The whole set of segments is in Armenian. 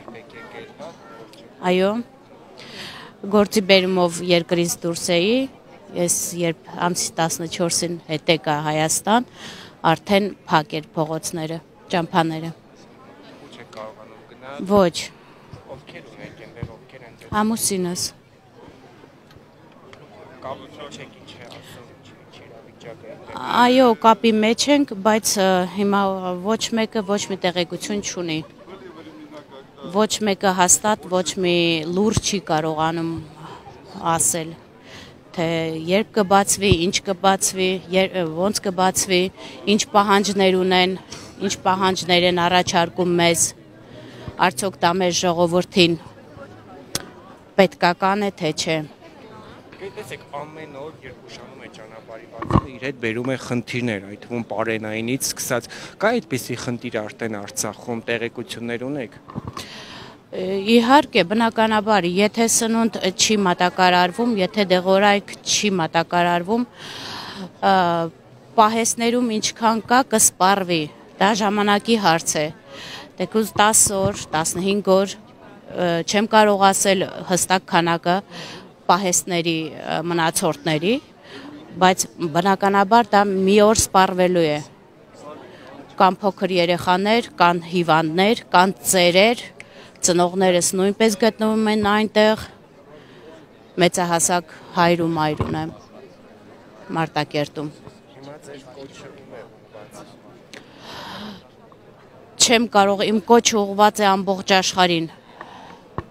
երբեք եկել, հա։ Այո։ Գործի բերումով երկրից դուրս էի։ Ես երբ ամսի 14-ին հետ եկա Հայաստան, արդեն փակ էր փողոցները, ճամփաները։ Ու չեք կարողանում գնալ։ Ոչ, Ովքեր ունեք այնտեղ, ովքեր դեր։ ամուսինս։ Կապ չեք ինչ է ասում, ինչ իրավիճակը այնտեղ։ Այո, կապի մեջ ենք, բայց հիմա ոչ մեկը ոչ մի տեղեկություն չունի։ Ոչ մեկը հաստատ ոչ մի լուր չի կարողանում ասել թե երբ կբացվի, ինչ կբացվի, ոնց կբացվի, ինչ պահանջներ ունեն, ինչ պահանջներ են առաջարկում մեզ։ Արդյոք դա մեր ժողովրդին պետքական է թե չէ։ Գիտեք, ամեն օր երբ ուշանում է ճանապարհի բացումը, իր հետ բերում է խնդիրներ, այդ թվում բարենայինից սկսած։ Կա այդպիսի խնդիր արդեն Արցախում տեղեկություններ ունեք։ Իհարկե, բնականաբար, եթե սնունդ չի մատակարարվում, եթե դեղորայք չի մատակարարվում, պահեսներում ինչքան կա կսպառվի։ Դա ժամանակի հարց է։ Դեկուզ 10 օր, 15 օր չեմ կարող ասել հստակ քանակը պահեսների ը, մնացորդների, բայց բնականաբար դա մի օր սպառվելու է. կան փոքր երեխաներ, կան հիվանդներ, կան ծերեր, ծնողներս նույնպես գտնվում են այնտեղ։ Մեծահասակ հայր ու մայր ունեմ Մարտակերտում։ Հիմա ձեր կոչը Չեմ կարող իմ կոչը ուղված է ամբողջ աշխարհին։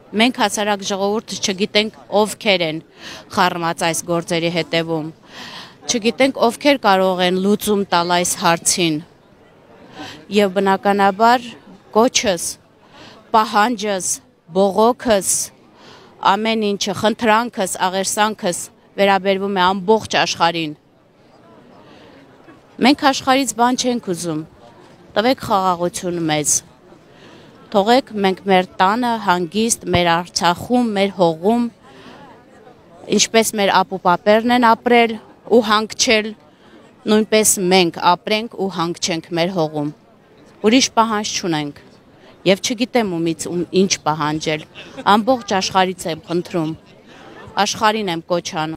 Մենք հասարակ ժողովուրդը չգիտենք ովքեր են խառնված այս գործերի հետևում։ Չգիտենք ովքեր կարող են լուծում տալ այս հարցին։ Եվ բնականաբար կոչս, պահանջս, բողոքս, ամեն ինչը, խնդրանքս, աղերսանքս վերաբերվում է ամբողջ աշխարհին։ Մենք աշխարից բան չենք ուզում։ Տվեք խաղաղություն մեզ։ Թողեք մենք մեր տանը հանգիստ, մեր Արցախում, մեր հողում, ինչպես մեր ապուպապերն են ապրել ու հանգչել, նույնպես մենք ապրենք ու հանգչենք մեր հողում։ Ուրիշ պահանջ չունենք։ Եվ չգիտեմ ումից ում ինչ պահանջել։ Ամբողջ աշխարից եմ խնդրում։ Աշխարհին եմ կոչ անում։